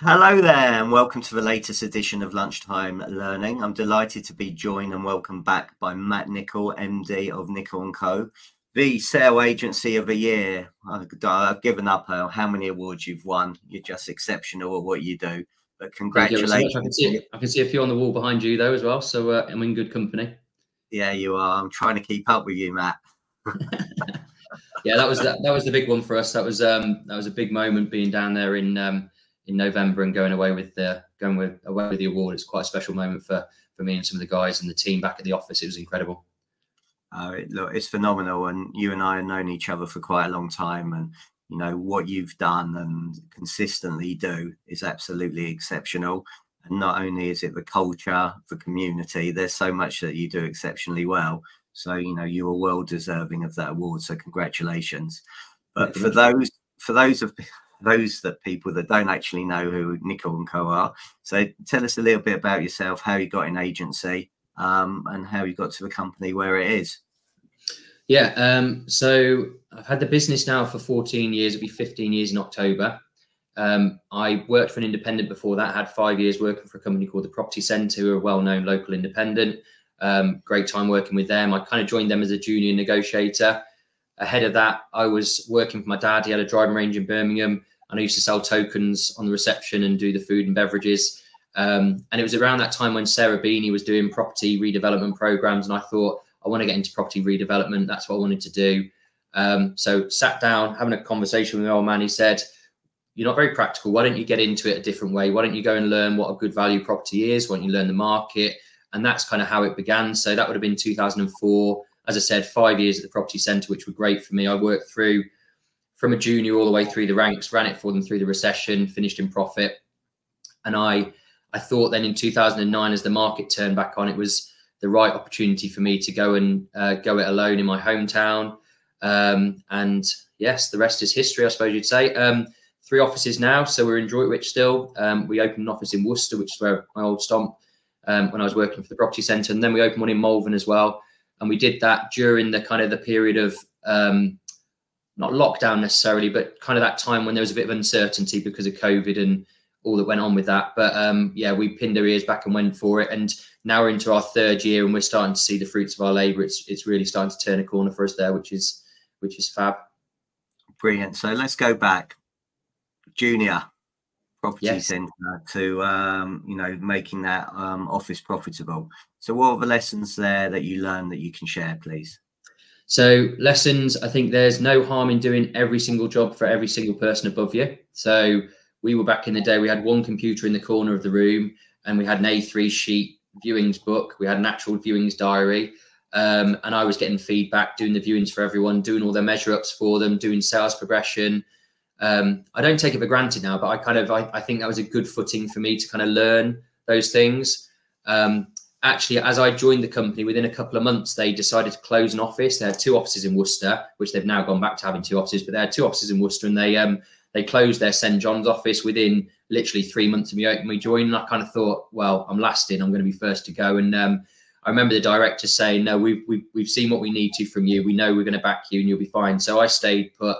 Hello there, and welcome to the latest edition of Lunchtime Learning. I'm delighted to be joined and welcomed back by Matt Nicol, MD of Nicol and Co, the sale agency of the year. I've, I've given up how many awards you've won. You're just exceptional at what you do. But congratulations! I can, see, I can see a few on the wall behind you though as well. So uh, I'm in good company. Yeah, you are. I'm trying to keep up with you, Matt. yeah, that was that, that was the big one for us. That was um that was a big moment being down there in um in November and going away with the going with away with the award. It's quite a special moment for for me and some of the guys and the team back at the office. It was incredible. Uh, it, look, it's phenomenal, and you and I have known each other for quite a long time, and you know what you've done and consistently do is absolutely exceptional. And not only is it the culture, the community, there's so much that you do exceptionally well. So you know you are well deserving of that award. So congratulations. But for those for those of those that people that don't actually know who Nicol and Co are. So tell us a little bit about yourself, how you got in agency, um, and how you got to the company where it is. Yeah, um, so I've had the business now for 14 years. It'll be 15 years in October. Um, I worked for an independent before that. Had five years working for a company called the Property Centre, who are a well-known local independent. Um, great time working with them. I kind of joined them as a junior negotiator. Ahead of that, I was working for my dad. He had a driving range in Birmingham, and I used to sell tokens on the reception and do the food and beverages. Um, and it was around that time when Sarah Beeny was doing property redevelopment programs, and I thought I want to get into property redevelopment. That's what I wanted to do. Um, so sat down, having a conversation with the old man. He said, "You're not very practical. Why don't you get into it a different way? Why don't you go and learn what a good value property is? Why don't you learn the market?" And that's kind of how it began. So that would have been 2004 as I said, five years at the property centre, which were great for me. I worked through from a junior all the way through the ranks, ran it for them through the recession, finished in profit. And I, I thought then in 2009, as the market turned back on, it was the right opportunity for me to go and uh, go it alone in my hometown. Um, and yes, the rest is history, I suppose you'd say. Um, three offices now, so we're in Droitwich still. Um, we opened an office in Worcester, which is where my old stomp um, when I was working for the property centre, and then we opened one in Malvern as well and we did that during the kind of the period of um, not lockdown necessarily, but kind of that time when there was a bit of uncertainty because of COVID and all that went on with that. But um, yeah, we pinned our ears back and went for it, and now we're into our third year, and we're starting to see the fruits of our labour. It's it's really starting to turn a corner for us there, which is which is fab. Brilliant. So let's go back, Junior property yes. centre to um, you know making that um, office profitable. So, what are the lessons there that you learned that you can share, please? So, lessons. I think there's no harm in doing every single job for every single person above you. So, we were back in the day. We had one computer in the corner of the room, and we had an A3 sheet viewings book. We had an actual viewings diary. Um, and I was getting feedback, doing the viewings for everyone, doing all their measure ups for them, doing sales progression, um, I don't take it for granted now, but I kind of I, I, think that was a good footing for me to kind of learn those things. Um, actually, as I joined the company, within a couple of months, they decided to close an office. They had two offices in Worcester, which they've now gone back to having two offices, but they had two offices in Worcester, and they um, they closed their St John's office within literally three months of me opening. We joined, and I kind of thought, well, I'm last in. I'm going to be first to go, and um, I remember the director saying, "No, we've, we've we've seen what we need to from you. We know we're going to back you, and you'll be fine." So I stayed put.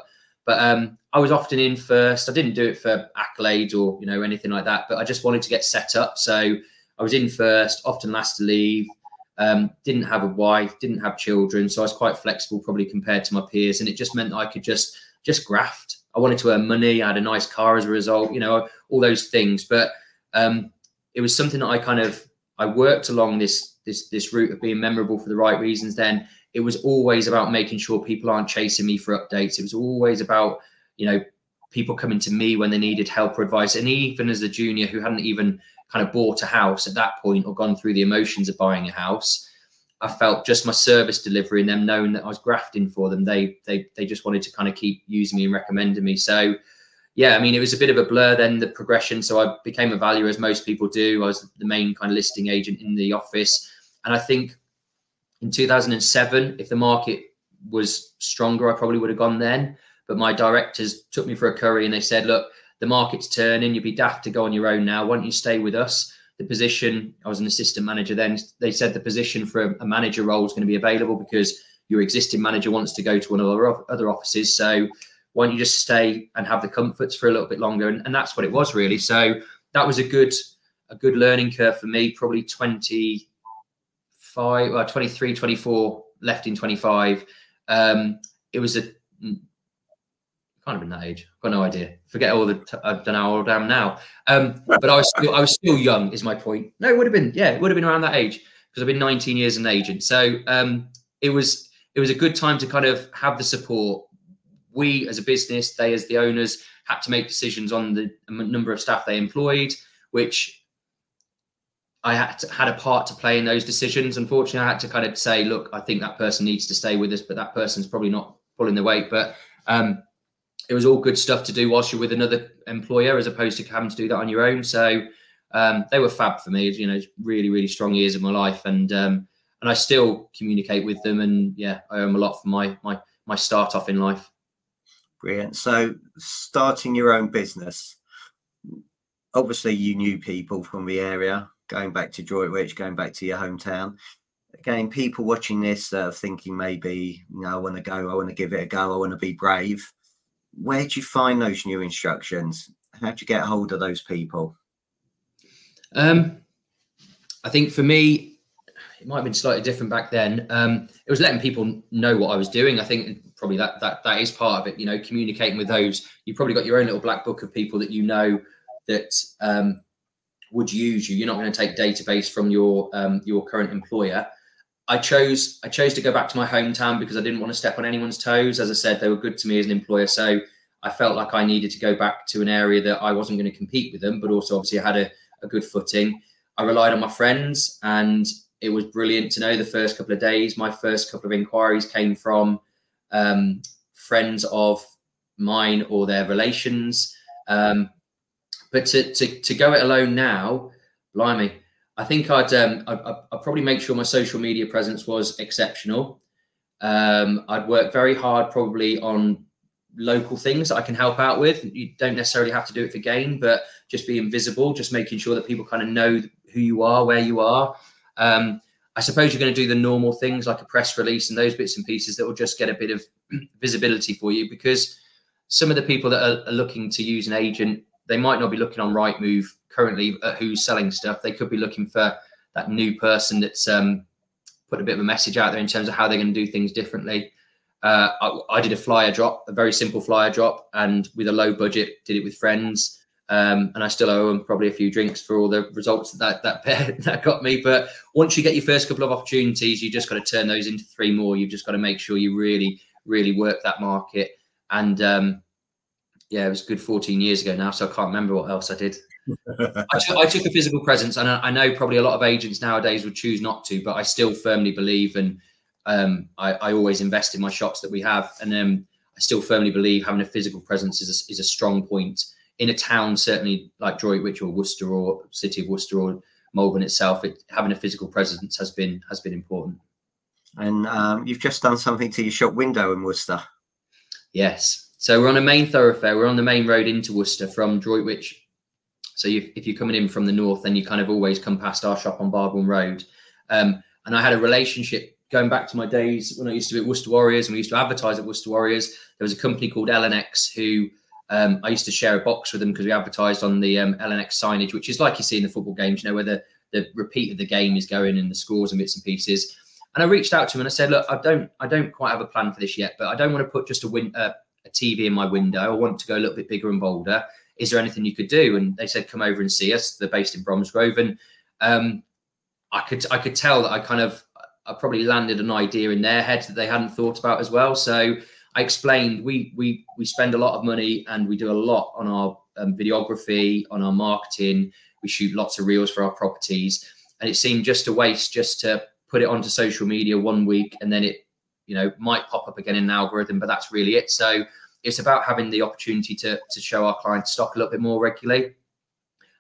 But um, I was often in first. I didn't do it for accolades or you know anything like that, but I just wanted to get set up. So I was in first, often last to leave. Um, didn't have a wife, didn't have children, so I was quite flexible, probably compared to my peers, and it just meant I could just just graft. I wanted to earn money. I had a nice car as a result, you know, all those things. But um, it was something that I kind of I worked along this this this route of being memorable for the right reasons. Then it was always about making sure people aren't chasing me for updates. It was always about, you know, people coming to me when they needed help or advice. And even as a junior who hadn't even kind of bought a house at that point or gone through the emotions of buying a house, I felt just my service delivery and them knowing that I was grafting for them, they they they just wanted to kind of keep using me and recommending me. So yeah, I mean, it was a bit of a blur then the progression. So I became a valuer as most people do. I was the main kind of listing agent in the office. And I think in 2007, if the market was stronger, I probably would have gone then. But my directors took me for a curry and they said, look, the market's turning. You'd be daft to go on your own now. Why don't you stay with us? The position, I was an assistant manager then. They said the position for a, manager role is going to be available because your existing manager wants to go to one of our other offices. So why don't you just stay and have the comforts for a little bit longer? And, and that's what it was really. So that was a good a good learning curve for me. Probably 25, uh, 23, 24 left in 25. Um, it was a kind of in that age. Got no idea. Forget all the. T- I don't know how old I am now. Um, but I was still, I was still young. Is my point? No, it would have been. Yeah, it would have been around that age because I've been 19 years an agent. So um, it was it was a good time to kind of have the support. We as a business, they as the owners, had to make decisions on the number of staff they employed, which I had to, had a part to play in those decisions. Unfortunately, I had to kind of say, look, I think that person needs to stay with us, but that person's probably not pulling the weight. But um, it was all good stuff to do whilst you're with another employer, as opposed to having to do that on your own. So um, they were fab for me. You know, really, really strong years of my life, and um, and I still communicate with them. And yeah, I owe them a lot for my my my start off in life. Brilliant. So starting your own business, obviously you knew people from the area going back to Droitwich, going back to your hometown. Again, people watching this uh, thinking maybe, you know, I want to go, I want to give it a go, I want to be brave. Where do you find those new instructions? How do you get hold of those people? Um, I think for me, it might have been slightly different back then. Um, it was letting people know what I was doing. I think probably that that that is part of it. You know, communicating with those. You probably got your own little black book of people that you know that um, would use you. You're not going to take database from your um, your current employer. I chose I chose to go back to my hometown because I didn't want to step on anyone's toes. As I said, they were good to me as an employer, so I felt like I needed to go back to an area that I wasn't going to compete with them, but also obviously I had a, a good footing. I relied on my friends, and it was brilliant to know the first couple of days. My first couple of inquiries came from um, friends of mine or their relations. Um, but to, to, to go it alone now, blimey, I think I'd, um, I'd, I'd probably make sure my social media presence was exceptional. Um, I'd work very hard probably on local things that I can help out with. You don't necessarily have to do it for gain, but just being visible, just making sure that people kind of know who you are, where you are. Um, I suppose you're going to do the normal things like a press release and those bits and pieces that will just get a bit of visibility for you because some of the people that are, are looking to use an agent they might not be looking on Rightmove currently at who's selling stuff. They could be looking for that new person that's um, put a bit of a message out there in terms of how they're going to do things differently. Uh, I, I, did a flyer drop, a very simple flyer drop, and with a low budget, did it with friends. Um, and I still owe them probably a few drinks for all the results that that that, that got me. But once you get your first couple of opportunities, you just got to turn those into three more. You've just got to make sure you really, really work that market. And um, yeah, it was good 14 years ago now, so I can't remember what else I did. I, took, I, took, a physical presence, and I, I, know probably a lot of agents nowadays would choose not to, but I still firmly believe, and um, I, I, always invest in my shops that we have, and um, I still firmly believe having a physical presence is a, is a strong point in a town, certainly like Droitwich or Worcester or City of Worcester or Malvern itself. It, having a physical presence has been has been important. And um, you've just done something to your shop window in Worcester. Yes, so we're on a main thoroughfare. We're on the main road into Worcester from Droitwich. So you, if you're coming in from the north, then you kind of always come past our shop on Barbourne Road. Um, and I had a relationship going back to my days when I used to be at Worcester Warriors and we used to advertise at Worcester Warriors. There was a company called LNX who um, I used to share a box with them because we advertised on the um, LNX signage, which is like you see in the football games, you know, where the, the repeat of the game is going and the scores and bits and pieces. And I reached out to him and I said, look, I don't, I don't quite have a plan for this yet, but I don't want to put just a win, uh, a TV in my window. I want to go a little bit bigger and bolder. Is there anything you could do? And they said, come over and see us. They're based in Bromsgrove. And um, I could I could tell that I kind of I probably landed an idea in their head that they hadn't thought about as well. So I explained we we we spend a lot of money and we do a lot on our um, videography, on our marketing. We shoot lots of reels for our properties, and it seemed just a waste just to put it onto social media one week and then it you know might pop up again in an algorithm but that's really it so it's about having the opportunity to to show our clients stock a little bit more regularly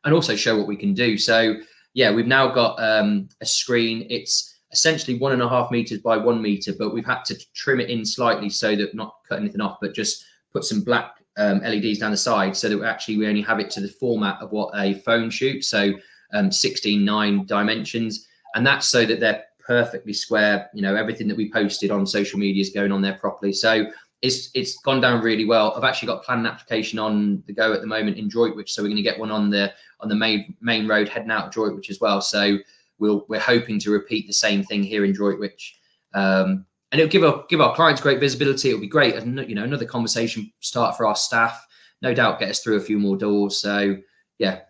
and also show what we can do so yeah we've now got um, a screen it's essentially one and a half meters by one meter but we've had to trim it in slightly so that not cut anything off but just put some black um, leds down the side so that we actually we only have it to the format of what a phone shoots so um, 16 9 dimensions and that's so that they're perfectly square. You know, everything that we posted on social media is going on there properly. So it's it's gone down really well. I've actually got planned application on the go at the moment in Droitwich, so we're going to get one on the on the main main road heading out of Droitwich as well. So we'll we're hoping to repeat the same thing here in Droitwich. Um, and it'll give our give our clients great visibility. It'll be great, and you know, another conversation start for our staff. No doubt, get us through a few more doors. So yeah,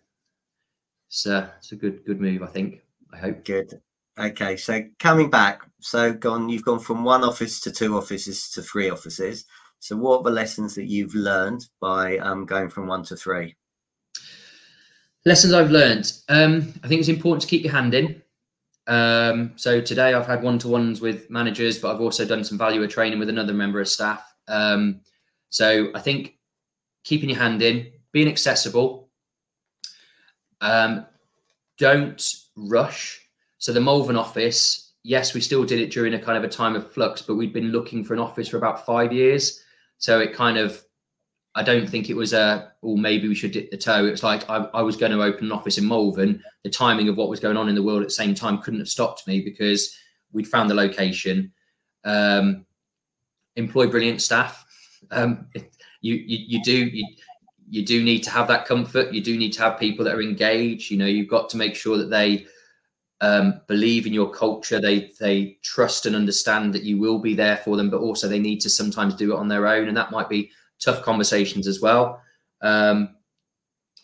it's a, it's a good good move. I think. I hope. Good. Okay, so coming back, so gone. You've gone from one office to two offices to three offices. So, what are the lessons that you've learned by um, going from one to three? Lessons I've learned. Um, I think it's important to keep your hand in. Um, so today I've had one-to-ones with managers, but I've also done some valuer training with another member of staff. Um, so I think keeping your hand in, being accessible. Um, don't rush. So the Malvern office, yes, we still did it during a kind of a time of flux, but we'd been looking for an office for about five years. So it kind of I don't think it was a, oh, maybe we should dip the toe. It was like I, I, was going to open an office in Malvern. The timing of what was going on in the world at the same time couldn't have stopped me because we'd found the location. Um, employ brilliant staff. Um, you, you, you do you, you do need to have that comfort. You do need to have people that are engaged. You know, you've got to make sure that they um, believe in your culture. They they trust and understand that you will be there for them, but also they need to sometimes do it on their own, and that might be tough conversations as well. Um,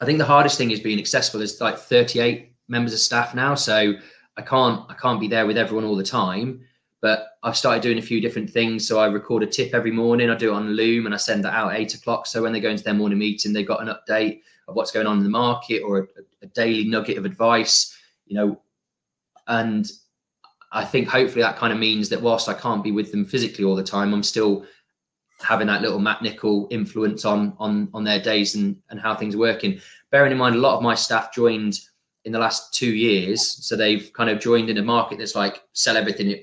I think the hardest thing is being accessible. There's like 38 members of staff now, so I can't I can't be there with everyone all the time. But I've started doing a few different things. So I record a tip every morning. I do it on Loom and I send that out at eight o'clock. So when they go into their morning meeting, they've got an update of what's going on in the market or a, a daily nugget of advice. You know, and I think hopefully that kind of means that whilst I can't be with them physically all the time, I'm still having that little Matt Nicol influence on on on their days and and how things are working. Bearing in mind, a lot of my staff joined in the last two years, so they've kind of joined in a market that's like sell everything.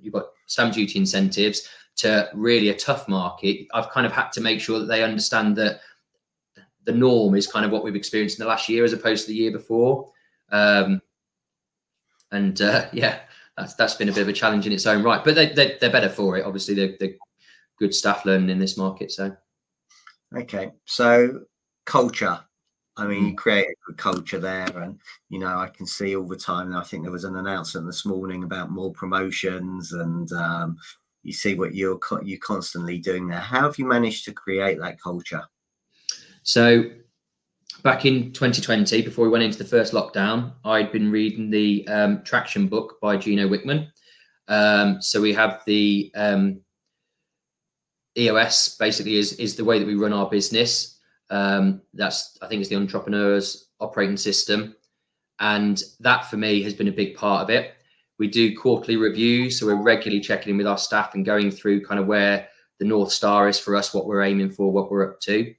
You've got stamp duty incentives to really a tough market. I've kind of had to make sure that they understand that the norm is kind of what we've experienced in the last year as opposed to the year before. Um, and uh, yeah, that's that's been a bit of a challenge in its own right. But they, they are better for it. Obviously, they're, they're good staff learning in this market. So, okay, so culture. I mean, you mm. create a good culture there, and you know I can see all the time. And I think there was an announcement this morning about more promotions, and um, you see what you're you constantly doing there. How have you managed to create that culture? So, back in 2020, before we went into the first lockdown, I'd been reading the um, Traction book by Gino Wickman. Um, so we have the um, EOS basically is is the way that we run our business. Um, that's I think it's the entrepreneur's operating system, and that for me has been a big part of it. We do quarterly reviews, so we're regularly checking in with our staff and going through kind of where the north star is for us, what we're aiming for, what we're up to.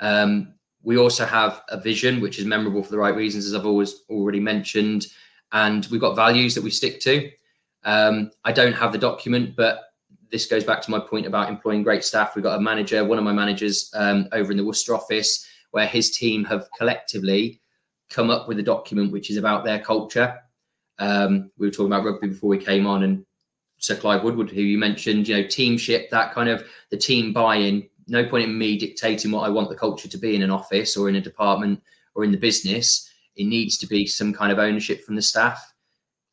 Um, we also have a vision, which is memorable for the right reasons, as I've always already mentioned, and we've got values that we stick to. Um, I don't have the document, but this goes back to my point about employing great staff. We've got a manager, one of my managers um, over in the Worcester office, where his team have collectively come up with a document which is about their culture. Um, we were talking about rugby before we came on, and Sir Clive Woodward, who you mentioned, you know, teamship, that kind of the team buy-in. No point in me dictating what I want the culture to be in an office or in a department or in the business. It needs to be some kind of ownership from the staff.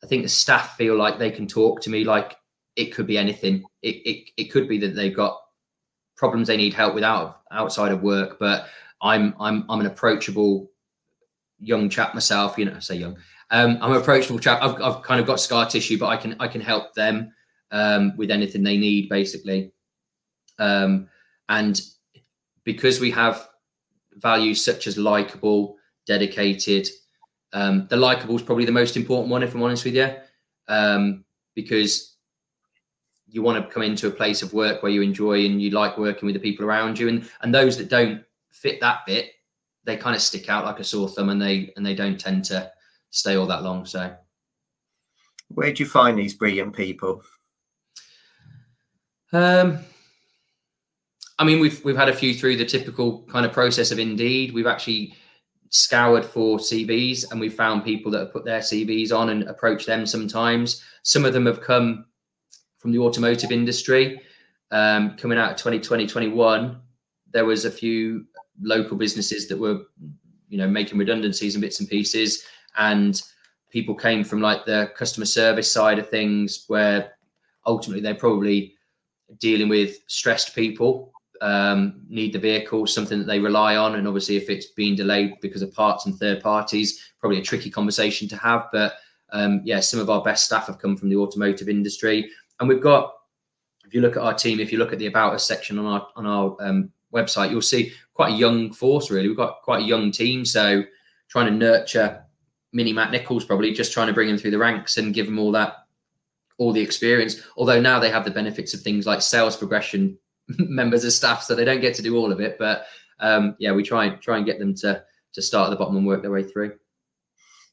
I think the staff feel like they can talk to me like it could be anything. It, it, it could be that they've got problems they need help with out, outside of work, but I'm I'm I'm an approachable young chap myself. You know, I say young. Um, I'm an approachable chap. I've, I've kind of got scar tissue, but I can I can help them um, with anything they need, basically. Um, and because we have values such as likable, dedicated, um, the likable is probably the most important one, if I'm honest with you, um, because you want to come into a place of work where you enjoy and you like working with the people around you. And and those that don't fit that bit they kind of stick out like a sore thumb and they and they don't tend to stay all that long so. Where do you find these brilliant people? Um i mean we've we've had a few through the typical kind of process of indeed we've actually scoured for cvs and we've found people that have put their cvs on and approached them sometimes some of them have come from the automotive industry. um, coming out of 2020, 21, there was a few local businesses that were, you know, making redundancies and bits and pieces. And people came from like the customer service side of things where ultimately they're probably dealing with stressed people um, need the vehicle, something that they rely on. And obviously, if it's being delayed because of parts and third parties, probably a tricky conversation to have. But um, yeah, some of our best staff have come from the automotive industry, and we've got. If you look at our team, if you look at the about us section on our on our um, website, you'll see quite a young force. Really, we've got quite a young team, so trying to nurture mini Matt Nicols, probably just trying to bring him through the ranks and give him all that all the experience. Although now they have the benefits of things like sales progression members of staff, so they don't get to do all of it. But um, yeah, we try try and get them to to start at the bottom and work their way through.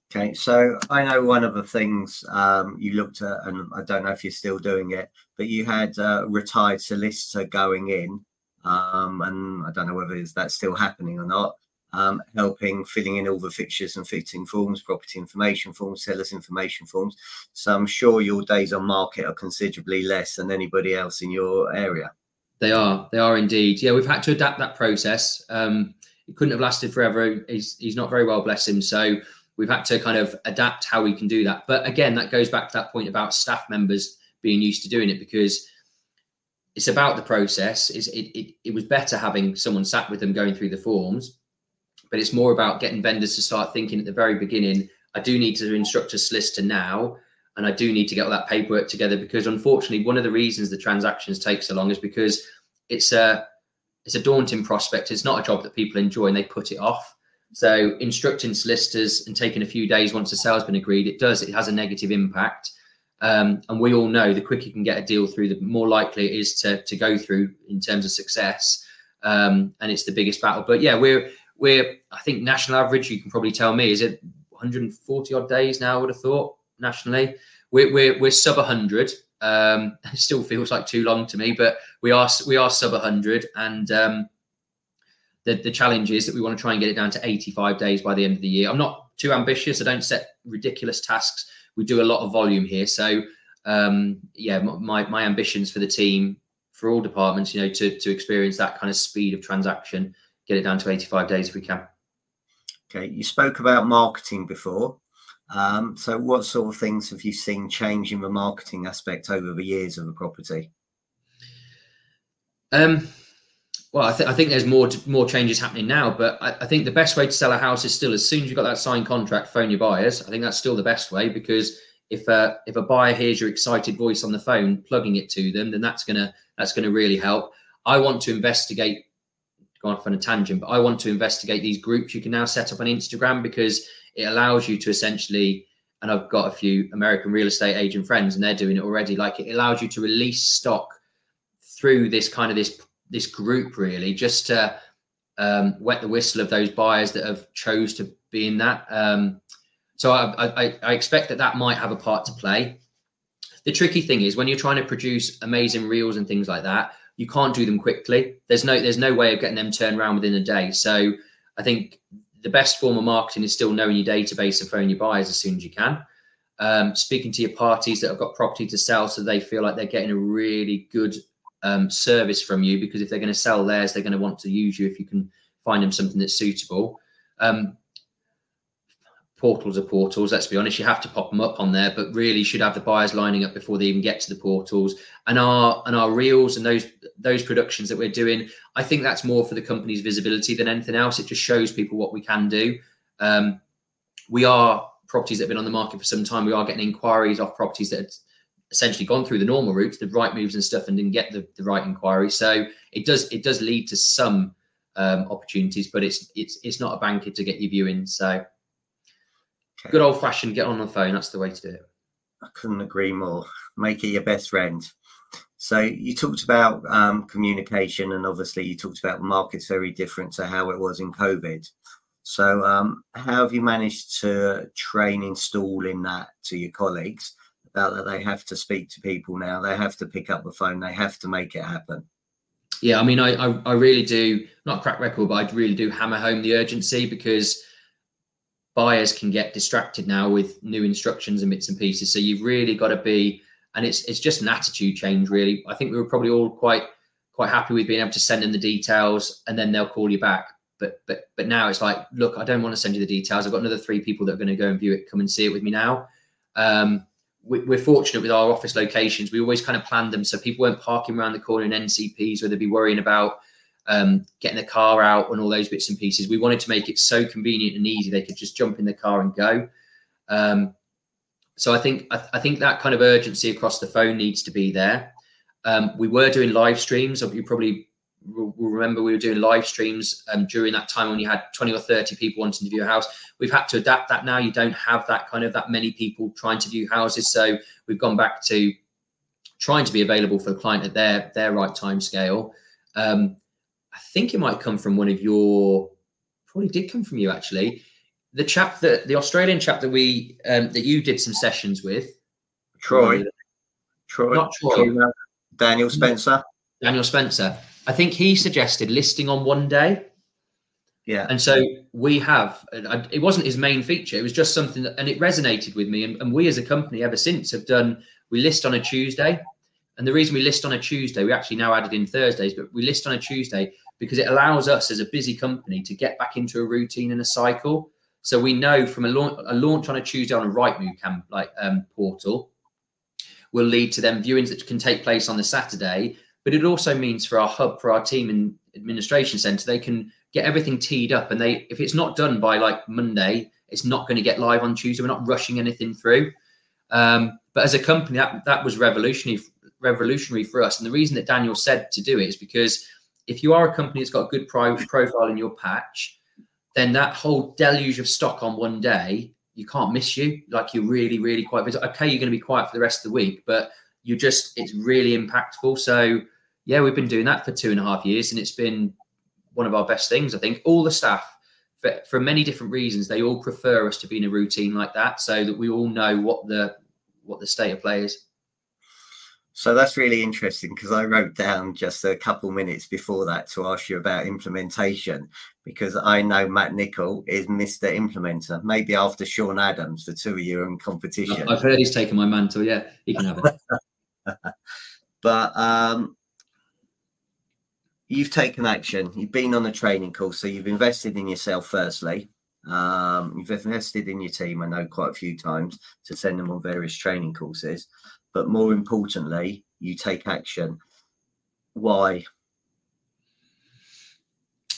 Okay, so I know one of the things um, you looked at, and I don't know if you're still doing it, but you had a retired solicitor going in, um, and I don't know whether that's still happening or not, um, helping filling in all the fixtures and fitting forms, property information forms, sellers information forms. So I'm sure your days on market are considerably less than anybody else in your area. They are. They are indeed. Yeah, we've had to adapt that process. Um, it couldn't have lasted forever. He's he's not very well, bless him. So we've had to kind of adapt how we can do that. But again, that goes back to that point about staff members being used to doing it because it's about the process. It's, it, it, it was better having someone sat with them going through the forms, but it's more about getting vendors to start thinking at the very beginning. I do need to instruct a solicitor now and I do need to get all that paperwork together because unfortunately, one of the reasons the transactions take so long is because it's a it's a daunting prospect. It's not a job that people enjoy and they put it off. So instructing solicitors and taking a few days once the sale's been agreed, it does it has a negative impact. Um, and we all know the quicker you can get a deal through, the more likely it is to to go through in terms of success. Um, and it's the biggest battle. But yeah, we're we're I think national average. You can probably tell me is it 140 odd days now. I would have thought nationally. We're, we're, we're sub 100. Um, it still feels like too long to me, but we are we are sub 100, and um, the the challenge is that we want to try and get it down to 85 days by the end of the year. I'm not too ambitious. I don't set ridiculous tasks. We do a lot of volume here, so um, yeah, my my ambitions for the team for all departments, you know, to to experience that kind of speed of transaction, get it down to 85 days if we can. Okay, you spoke about marketing before. Um, so, what sort of things have you seen change in the marketing aspect over the years of the property? Um, well, I, th- I, think there's more more changes happening now, but I, I, think the best way to sell a house is still as soon as you've got that signed contract, phone your buyers. I think that's still the best way because if a if a buyer hears your excited voice on the phone, plugging it to them, then that's gonna that's gonna really help. I want to investigate. Go off on a tangent, but I want to investigate these groups you can now set up on Instagram because it allows you to essentially and I've got a few American real estate agent friends and they're doing it already. Like it allows you to release stock through this kind of this this group really just to um, wet the whistle of those buyers that have chose to be in that. Um, so I, I, I expect that that might have a part to play. The tricky thing is when you're trying to produce amazing reels and things like that, you can't do them quickly. There's no there's no way of getting them turned around within a day. So I think the best form of marketing is still knowing your database and phoning your buyers as soon as you can. Um, speaking to your parties that have got property to sell so they feel like they're getting a really good um, service from you because if they're going to sell theirs, they're going to want to use you if you can find them something that's suitable. Um, portals are portals. Let's be honest, you have to pop them up on there, but really should have the buyers lining up before they even get to the portals. And our and our reels and those those productions that we're doing, I think that's more for the company's visibility than anything else. It just shows people what we can do. Um, we are properties that have been on the market for some time. We are getting inquiries off properties that essentially gone through the normal routes, the right moves and stuff, and didn't get the, the right inquiry. So it does it does lead to some um, opportunities, but it's it's it's not a banker to get you viewing. So Okay. Good old fashioned get on the phone. That's the way to do it. I couldn't agree more. Make it your best friend. So you talked about um, communication, and obviously you talked about market's very different to how it was in COVID. So um, how have you managed to train installing that to your colleagues about that they have to speak to people now, they have to pick up the phone, they have to make it happen? Yeah, I mean, I I, I really do not crack record, but I really do hammer home the urgency because buyers can get distracted now with new instructions and bits and pieces. So you've really got to be and it's it's just an attitude change, really. I think we were probably all quite quite happy with being able to send them the details, and then they'll call you back. But but but now it's like, look, I don't want to send you the details. I've got another three people that are going to go and view it. Come and see it with me now. Um, we, are fortunate with our office locations. We always kind of planned them so people weren't parking around the corner in NCPs where they'd be worrying about um, getting the car out and all those bits and pieces. We wanted to make it so convenient and easy they could just jump in the car and go. Um, so I think I, I, think that kind of urgency across the phone needs to be there. Um, we were doing live streams. You probably will remember we were doing live streams um, during that time when you had 20 or 30 people wanting to view a house. We've had to adapt that now. You don't have that kind of that many people trying to view houses. So we've gone back to trying to be available for the client at their their right time scale. Um, I think it might come from one of your, probably did come from you actually. The chap that the Australian chap that we um, that you did some sessions with, Troy, Troy, not Troy, Troy Daniel Spencer, Daniel Spencer. I think he suggested listing on one day. Yeah. And so we have, it wasn't his main feature. It was just something that, and it resonated with me. And, and, we as a company ever since have done, we list on a Tuesday. And the reason we list on a Tuesday, we actually now added in Thursdays, but we list on a Tuesday because it allows us as a busy company to get back into a routine and a cycle. So we know from a launch, a launch on a Tuesday on a Rightmove camp like um, portal will lead to them viewings that can take place on the Saturday. But it also means for our hub, for our team and administration center, they can get everything teed up. And they, if it's not done by like Monday, it's not going to get live on Tuesday. We're not rushing anything through. Um, but as a company, that that was revolutionary, revolutionary for us. And the reason that Daniel said to do it is because if you are a company that's got a good pro- profile in your patch, then that whole deluge of stock on one day, you can't miss you. Like you're really, really busy. Okay, you're going to be quiet for the rest of the week, but you just, it's really impactful. So, yeah, we've been doing that for two and a half years and it's been one of our best things. I think all the staff, for, for many different reasons, they all prefer us to be in a routine like that so that we all know what the what the state of play is. So that's really interesting because I wrote down just a couple minutes before that to ask you about implementation because I know Matt Nicol is Mr. Implementer. Maybe after Sean Adams, the two of you are in competition. I've heard he's taken my mantle. Yeah, he can have it. but um, you've taken action. You've been on a training course, so you've invested in yourself firstly. Um, you've invested in your team. I know quite a few times to send them on various training courses but more importantly, you take action. Why?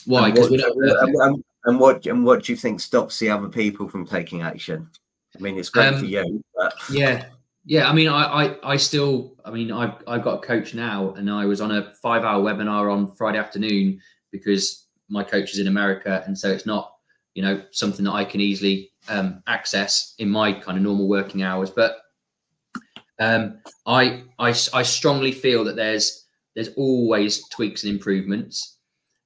Why? Because we don't. And, and, and, what and what do you think stops the other people from taking action? I mean, it's great um, for you. But... Yeah, yeah. I mean, I, I, I still. I mean, I've I've got a coach now, and I was on a five-hour webinar on Friday afternoon because my coach is in America, and so it's not, you know, something that I can easily um, access in my kind of normal working hours. But um, I, I, I strongly feel that there's there's always tweaks and improvements.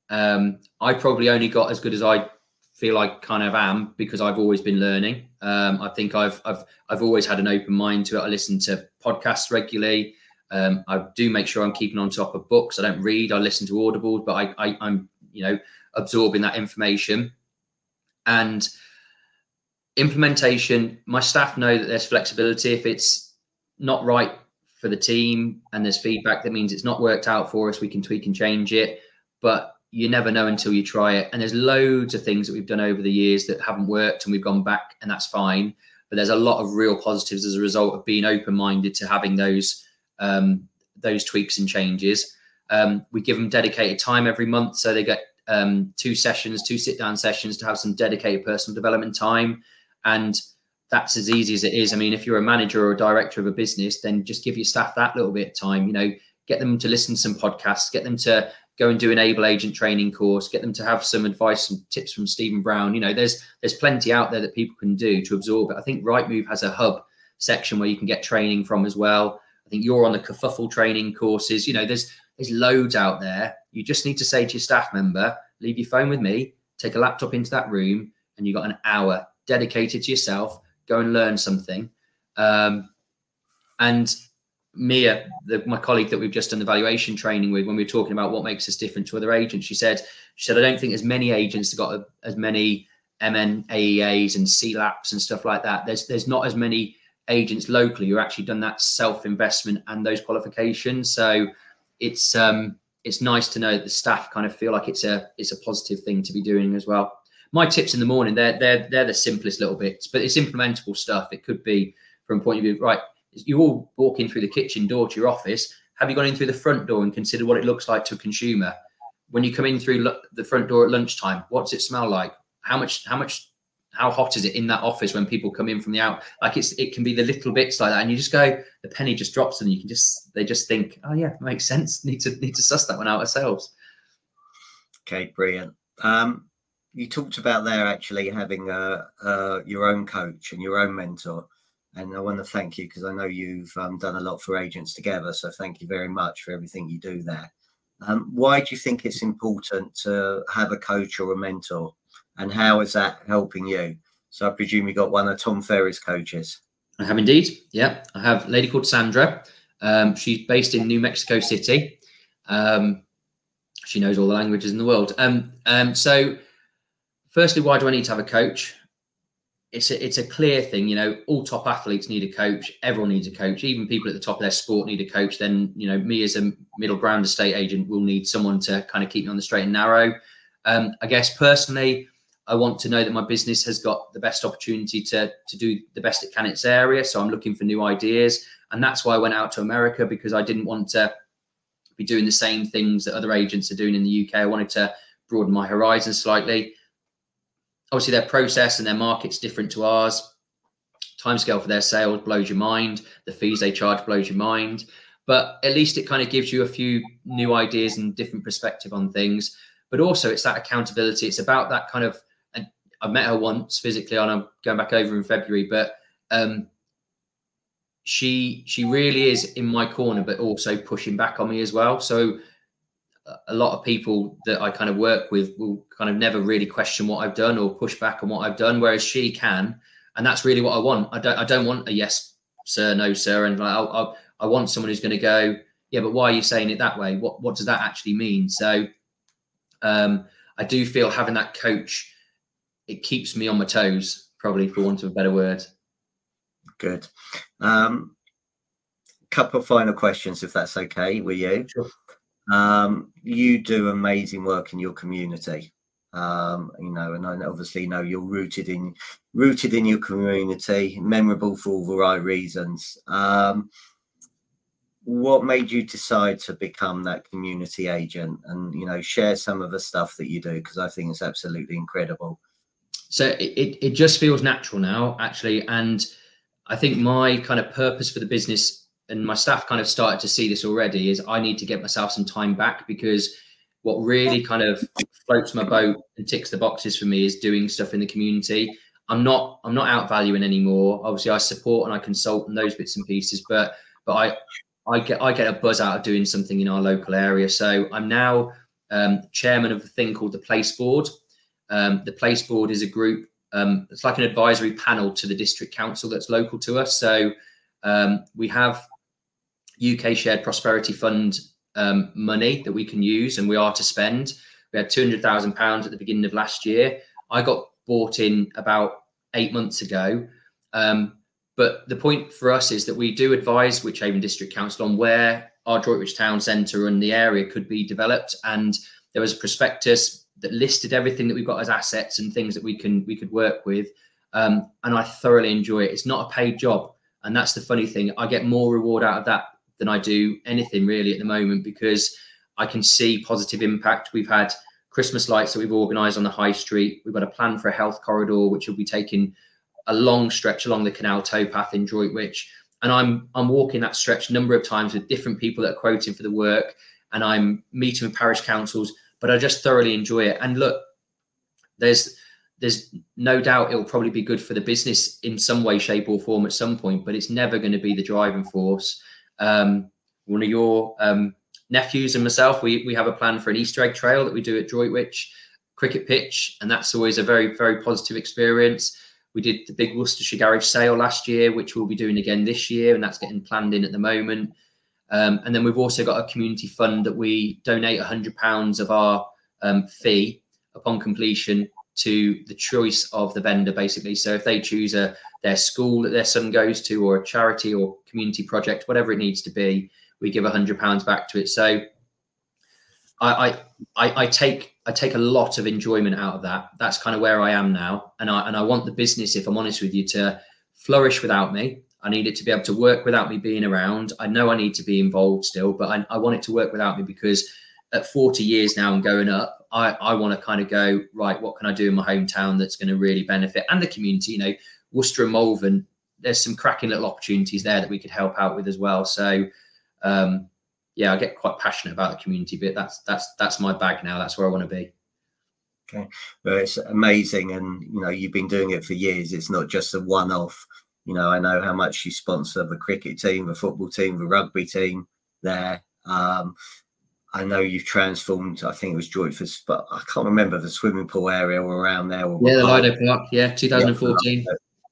Um, I probably only got as good as I feel I kind of am because I've always been learning. Um, I think I've I've I've always had an open mind to it. I listen to podcasts regularly. Um, I do make sure I'm keeping on top of books. I don't read. I listen to audibles, but I, I I'm you know absorbing that information and implementation. My staff know that there's flexibility if it's not right for the team and there's feedback that means it's not worked out for us, we can tweak and change it. But you never know until you try it. And there's loads of things that we've done over the years that haven't worked and we've gone back and that's fine. But there's a lot of real positives as a result of being open-minded to having those um, those tweaks and changes. Um, we give them dedicated time every month, so they get um, two sessions, two sit-down sessions to have some dedicated personal development time. And that's as easy as it is. I mean, if you're a manager or a director of a business, then just give your staff that little bit of time. You know, get them to listen to some podcasts, get them to go and do an able agent training course, get them to have some advice, some tips from Stephen Brown. You know, there's there's plenty out there that people can do to absorb it. I think Rightmove has a hub section where you can get training from as well. I think you're on the kerfuffle training courses. You know, there's there's loads out there. You just need to say to your staff member, leave your phone with me, take a laptop into that room, and you've got an hour dedicated to yourself go and learn something. Um, and Mia, the, my colleague that we've just done the valuation training with, when we were talking about what makes us different to other agents, she said, she said, I don't think as many agents have got a, as many MNAEAs and CLAPs and stuff like that. There's there's not as many agents locally who actually done that self investment and those qualifications. So it's um, it's nice to know that the staff kind of feel like it's a it's a positive thing to be doing as well. My tips in the morning they're they're they're the simplest little bits, but it's implementable stuff. It could be from point of view right. You all walking through the kitchen door to your office. Have you gone in through the front door and considered what it looks like to a consumer? When you come in through the front door at lunchtime, what's it smell like? How much how much how hot is it in that office when people come in from the out? Like it's it can be the little bits like that, and you just go, the penny just drops, and you can just they just think, oh yeah, makes sense. Need to need to suss that one out ourselves. Okay, brilliant. Um, you talked about there actually having a, a, your own coach and your own mentor, and I want to thank you because I know you've um, done a lot for agents together. So thank you very much for everything you do there. Um, why do you think it's important to have a coach or a mentor? and how is that helping you? So I presume you got one of Tom Ferry's coaches. I have indeed. Yeah, I have a lady called Sandra. Um, she's based in New Mexico City. Um, she knows all the languages in the world. Um, um, so, firstly, why do I need to have a coach? It's a, it's a clear thing, you know. All top athletes need a coach. Everyone needs a coach. Even people at the top of their sport need a coach. Then, you know, me as a middle ground estate agent will need someone to kind of keep me on the straight and narrow. Um, I guess personally, I want to know that my business has got the best opportunity to to do the best it can in its area. So I'm looking for new ideas, and that's why I went out to America because I didn't want to be doing the same things that other agents are doing in the UK. I wanted to broaden my horizons slightly. Obviously, their process and their market's different to ours. Timescale for their sales blows your mind. The fees they charge blows your mind. But at least it kind of gives you a few new ideas and different perspective on things. But also, it's that accountability. It's about that kind of I've met her once physically, and I'm going back over in February. But um, she she really is in my corner, but also pushing back on me as well. So a lot of people that I kind of work with will kind of never really question what I've done or push back on what I've done, whereas she can, and that's really what I want. I don't I don't want a yes sir, no sir, and like, I, I, I want someone who's going to go, yeah, but why are you saying it that way? What what does that actually mean? So um, I do feel having that coach it keeps me on my toes, probably for want of a better word. Good. Um, couple of final questions, if that's okay with you. Sure. Um, you do amazing work in your community. Um, you know, and I obviously know you're rooted in rooted in your community, memorable for all the right reasons. Um, what made you decide to become that community agent and you know share some of the stuff that you do because I think it's absolutely incredible. So it, it just feels natural now, actually. And I think my kind of purpose for the business and my staff kind of started to see this already is I need to get myself some time back because what really kind of floats my boat and ticks the boxes for me is doing stuff in the community. I'm not I'm not out valuing anymore. Obviously, I support and I consult on those bits and pieces, but but I I get I get a buzz out of doing something in our local area. So I'm now um, chairman of a thing called the Place Board, um, the Place Board is a group. Um, it's like an advisory panel to the district council that's local to us. So um, we have UK Shared Prosperity Fund um, money that we can use, and we are to spend. We had two hundred thousand pounds at the beginning of last year. I got bought in about eight months ago. Um, but the point for us is that we do advise Wychavon District Council on where our Droitwich Town Centre and the area could be developed. And there was a prospectus that listed everything that we've got as assets and things that we can we could work with. Um, and I thoroughly enjoy it. It's not a paid job, and that's the funny thing. I get more reward out of that than I do anything really at the moment because I can see positive impact. We've had Christmas lights that we've organised on the high street. We've got a plan for a health corridor, which will be taking a long stretch along the canal towpath in Droitwich. And I'm I'm walking that stretch a number of times with different people that are quoting for the work, and I'm meeting with parish councils but I just thoroughly enjoy it. And look, there's there's no doubt it'll probably be good for the business in some way, shape, or form at some point, but it's never going to be the driving force. Um, one of your um, nephews and myself, we we have a plan for an Easter egg trail that we do at Droitwich cricket pitch, and that's always a very very positive experience. We did the big Worcestershire Garage sale last year, which we'll be doing again this year, and that's getting planned in at the moment. Um, and then we've also got a community fund that we donate £100 of our um, fee upon completion to the choice of the vendor, basically. So if they choose a their school that their son goes to, or a charity or community project, whatever it needs to be, we give a hundred pounds back to it. So I, I I take I take a lot of enjoyment out of that. That's kind of where I am now, and I and I want the business, if I'm honest with you, to flourish without me. I need it to be able to work without me being around. I know I need to be involved still, but I, I want it to work without me because at 40 years now and going up, I, I want to kind of go, right, what can I do in my hometown that's going to really benefit and the community? You know, Worcester and Malvern, there's some cracking little opportunities there that we could help out with as well. So, um, yeah, I get quite passionate about the community bit. That's that's that's my bag now. That's where I want to be. Okay, well, it's amazing, and you know you've been doing it for years. It's not just a one-off. You know, I know how much you sponsor the cricket team, the football team, the rugby team there. Um, I know you've transformed. I think it was Joyford, but I can't remember the swimming pool area or around there. yeah, the Lido Park. Yeah, 2014.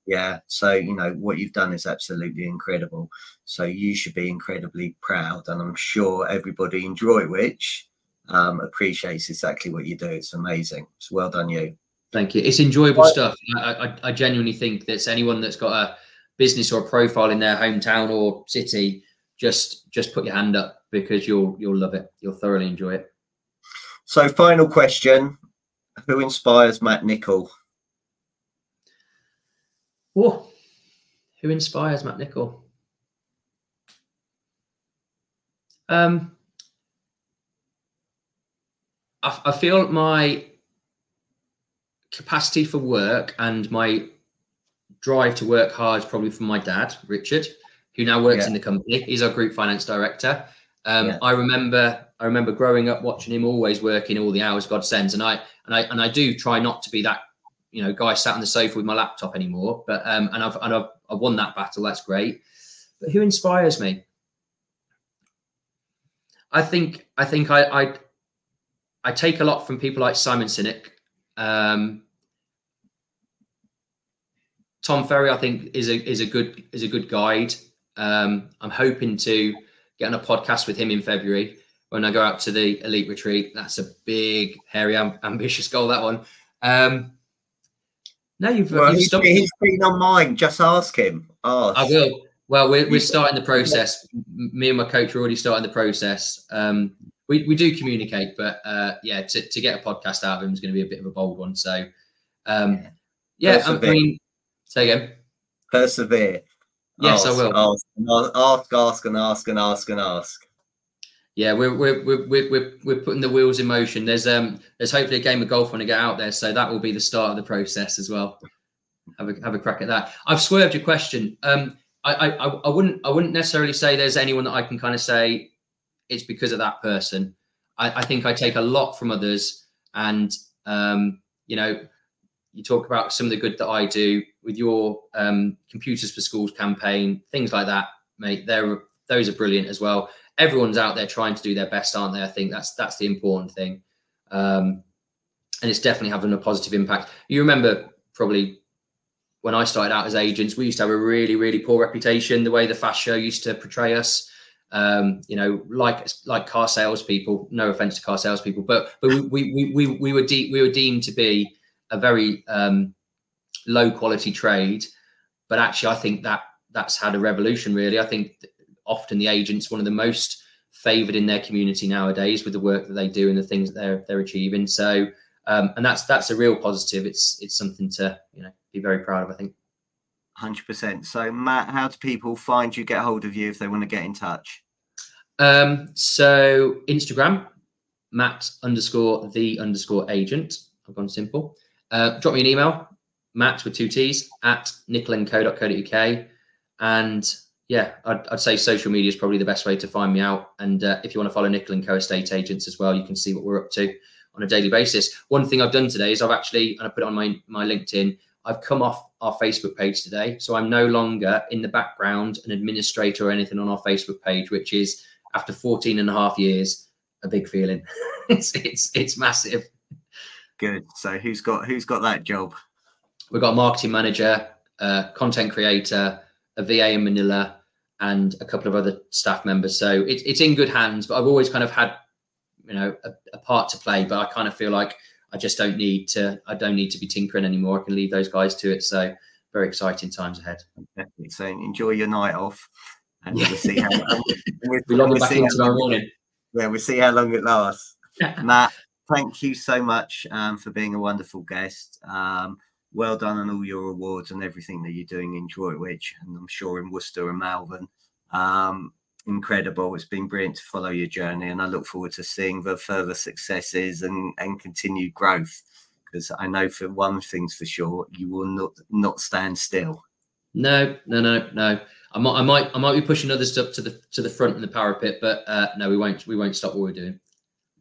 Yeah. So you know what you've done is absolutely incredible. So you should be incredibly proud, and I'm sure everybody in Droitwich um, appreciates exactly what you do. It's amazing. It's well done, you. Thank you. It's enjoyable stuff. I, I, I genuinely think that anyone that's got a business or a profile in their hometown or city, just just put your hand up because you'll you'll love it. You'll thoroughly enjoy it. So, final question: Who inspires Matt Nicol? Oh, who inspires Matt Nicol? Um, I, I feel my capacity for work and my drive to work hard is probably from my dad, Richard, who now works yeah. in the company. He's our group finance director. Um, yeah. I remember I remember growing up watching him always working all the hours God sends, and I and I and I do try not to be that you know guy sat on the sofa with my laptop anymore. But um, and I've and I've, I've won that battle. That's great. But who inspires me? I think I think I I, I take a lot from people like Simon Sinek. Um, Tom Ferry, I think, is a is a good is a good guide. Um, I'm hoping to get on a podcast with him in February when I go out to the elite retreat. That's a big, hairy, ambitious goal. That one. Um, no, you've, well, you've stopped. He's been on mine. Just ask him. Ask. I will. Well, we're, we're starting the process. Me and my coach are already starting the process. Um, we, we do communicate, but uh, yeah, to, to get a podcast out of him is going to be a bit of a bold one. So, um, yeah, I mean, say again. Persevere. Yes, ask, I will. Ask, ask, ask, and ask, and ask, and ask. Yeah, we're we're we're we're we're putting the wheels in motion. There's um there's hopefully a game of golf when I get out there, so that will be the start of the process as well. Have a have a crack at that. I've swerved your question. Um, I I I wouldn't I wouldn't necessarily say there's anyone that I can kind of say it's because of that person. I, I think I take a lot from others, and um, you know, you talk about some of the good that I do with your um, computers for schools campaign, things like that, mate. They're those are brilliant as well. Everyone's out there trying to do their best, aren't they? I think that's that's the important thing, um, and it's definitely having a positive impact. You remember probably when I started out as agents, we used to have a really really poor reputation. The way the fast show used to portray us. Um, you know, like like car salespeople. No offense to car salespeople, but but we we we, we were de- we were deemed to be a very um, low quality trade. But actually, I think that that's had a revolution. Really, I think often the agents one of the most favoured in their community nowadays with the work that they do and the things that they're they're achieving. So, um, and that's that's a real positive. It's it's something to you know be very proud of. I think. Hundred percent. So, Matt, how do people find you? Get hold of you if they want to get in touch. Um, so Instagram, Matt underscore the underscore agent. I've gone simple. Uh, drop me an email, Matt with two T's at nicolandco.co.uk. And yeah, I'd, I'd, say social media is probably the best way to find me out. And uh, if you want to follow Nicol and Co estate agents as well, you can see what we're up to on a daily basis. One thing I've done today is I've actually, and I put it on my, my LinkedIn, I've come off our Facebook page today. So I'm no longer in the background an administrator or anything on our Facebook page, which is after 14 and a half years, a big feeling. it's, it's, it's massive. Good. So who's got who's got that job? We've got a marketing manager, a content creator, a VA in Manila, and a couple of other staff members. So it, it's in good hands. But I've always kind of had, you know, a, a part to play. But I kind of feel like I just don't need to. I don't need to be tinkering anymore. I can leave those guys to it. So very exciting times ahead. Definitely. So enjoy your night off, and yeah. we'll see how. we'll, we'll log back in tomorrow morning. Yeah, we'll see how long it lasts. Matt, thank you so much um, for being a wonderful guest. Um, well done on all your awards and everything that you're doing in Droitwich, and I'm sure in Worcester and Malvern. Um, incredible. It's been brilliant to follow your journey, and I look forward to seeing the further successes and, and continued growth. Because I know for one thing's for sure, you will not not stand still. No, no, no, no. I might, I might, I might be pushing other stuff to the to the front in the power pit, but uh, no, we won't. We won't stop what we're doing.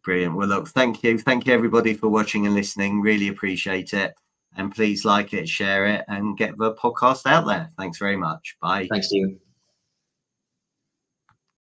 Brilliant. Well, look, thank you, thank you everybody for watching and listening. Really appreciate it, and please like it, share it, and get the podcast out there. Thanks very much. Bye. Thanks, Stephen.